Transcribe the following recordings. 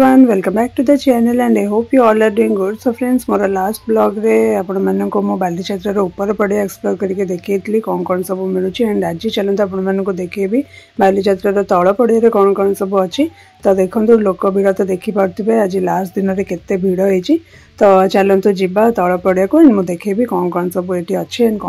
everyone welcome back to the channel and I hope you all are doing good so friends more last blog रे आपण मानको मो बालीचत्रार ऊपर पड़िया explore करके देखी कौन कौन सब मिलूँ एंड आज चलते आपण मानको देखेबी बालीचत्रार तल पड़िया कौन कौन सब अच्छी तो देखो लोक भिड़ तो देखिपे आज लास्ट दिन में केते भिड़ होती तो चलतु जा तल पड़िया को देखेबी कौन कौन सब ये अच्छी एंड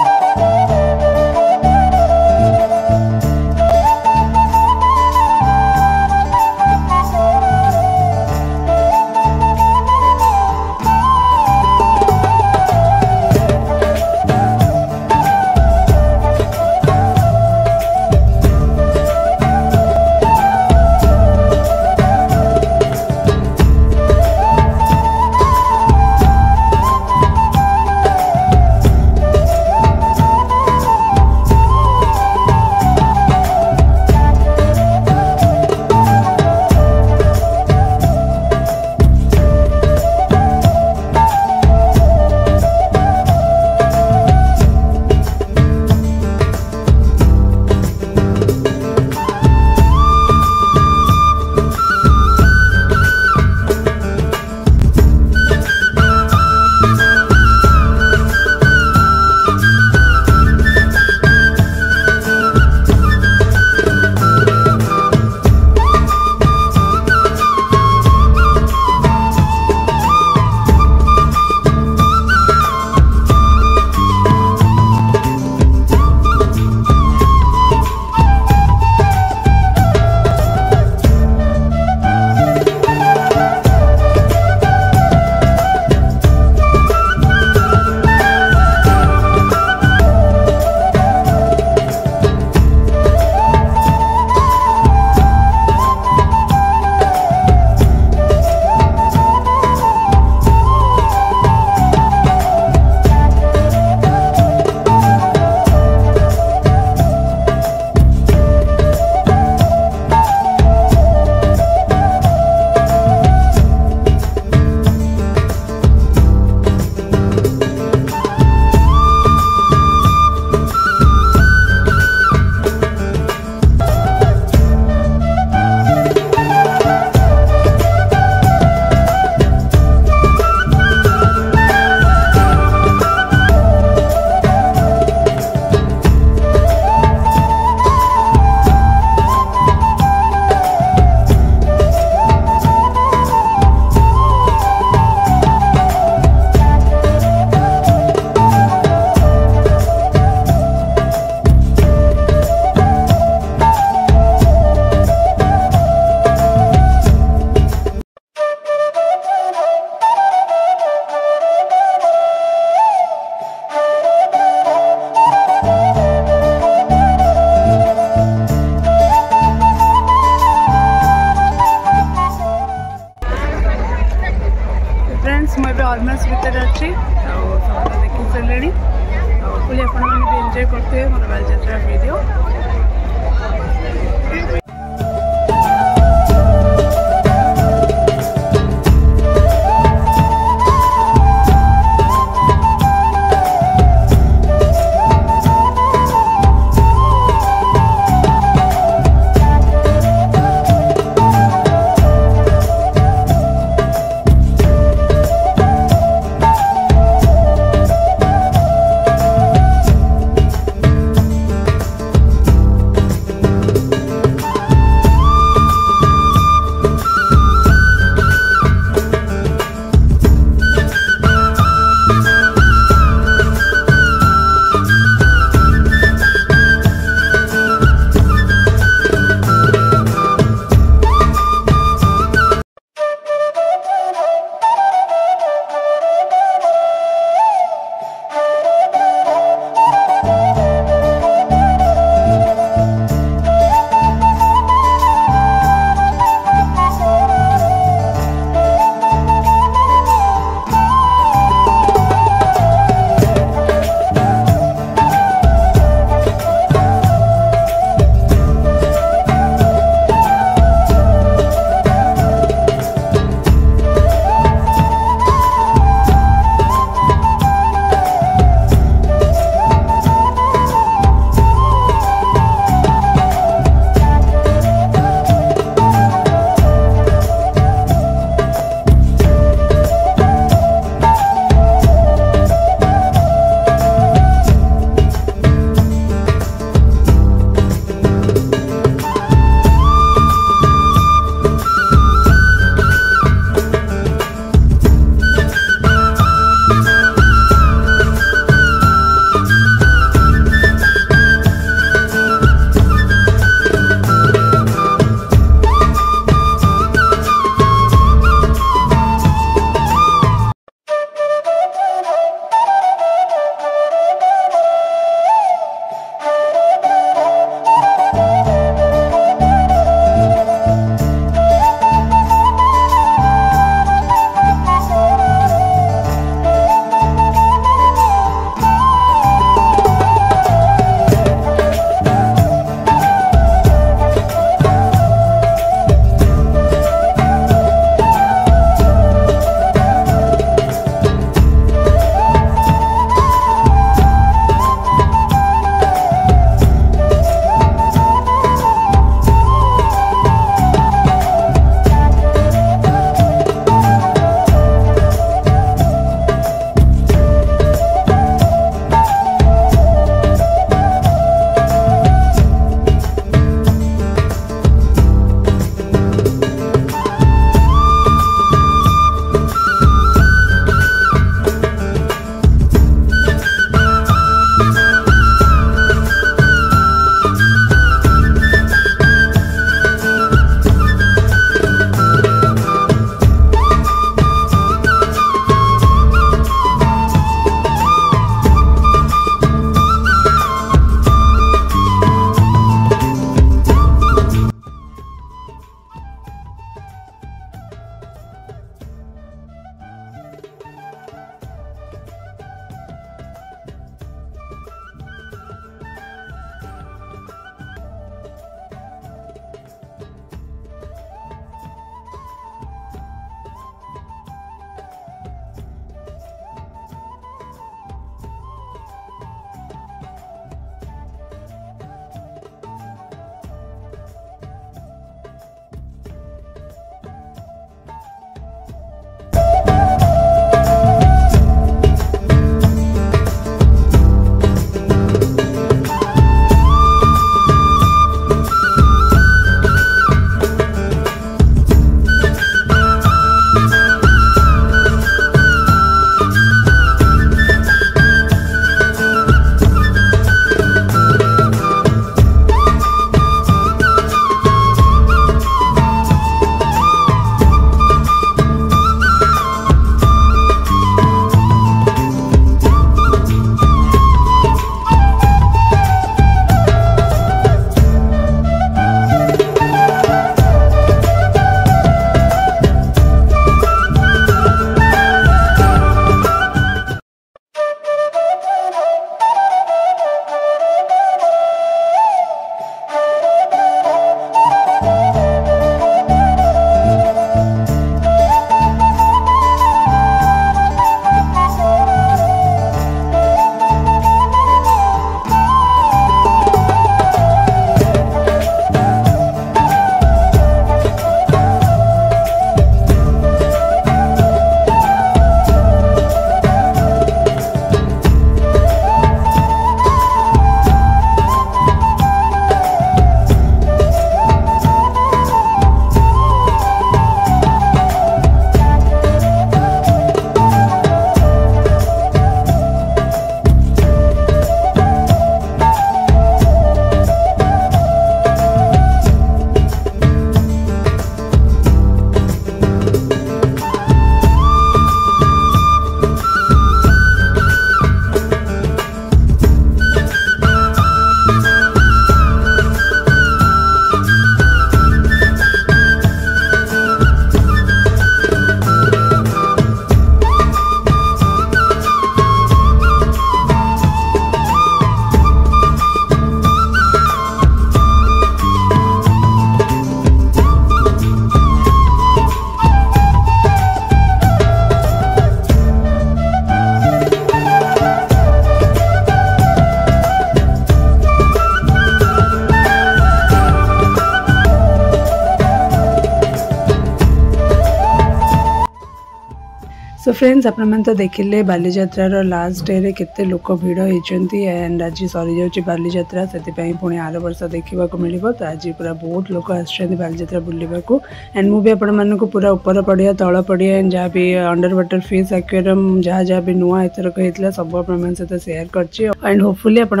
फ्रेंड्स आपण तो देखिले बालीजात्रार लास्ट डे केते लोक भिड़ होती एंड आज सरी जाऊँच बालीजात्रा से पुणी आर वर्ष देखा मिल तो आज पूरा बहुत लोक आसछन्ति बालीजात्रा बुलवाक एंड मुझे आपण पूरा ऊपर पड़िया तल पड़िया एंड जहाँ भी अंडर वाटर फ़िश एक्वेरियम जहाँ जहाँ भी नुआ एथरक होता सब आप सहित सेयार कर होपफुली आपण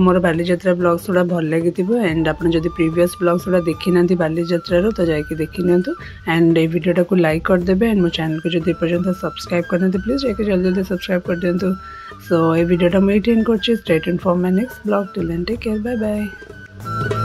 मोर बालीजात्रा ब्लग्स गुड़ा भल लगी एंड आप प्रिवियस ब्लग्स गुड़ा देखी ना बालीजात्रार तो जाकि देखी नि एंड ये भिडटा को लाइक करदे एंड मो चैनल को जब पर्यटन सब्सक्राइब करना प्लीज़ एक जल्दी जल्दी सब्सक्राइब कर दिंतु सो ये भिडियो मुझे कर straight in for my next blog till take care bye bye